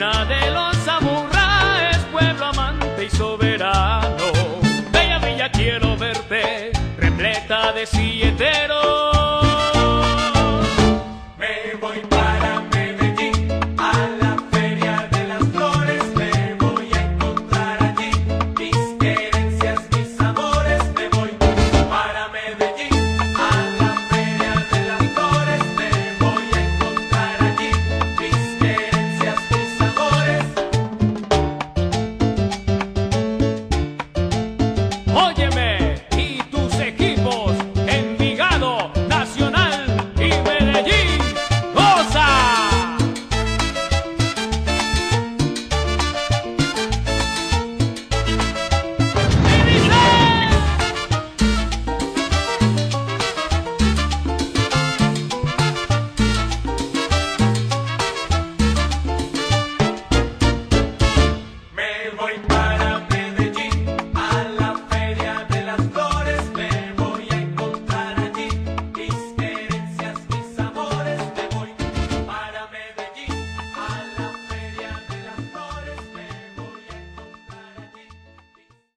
Cuna de los Amurra pueblo amante y soberano. Bella villa quiero verte, repleta de silleteros. Óyeme y tus equipos, Envigado, Nacional y Medellín, goza. Me voy.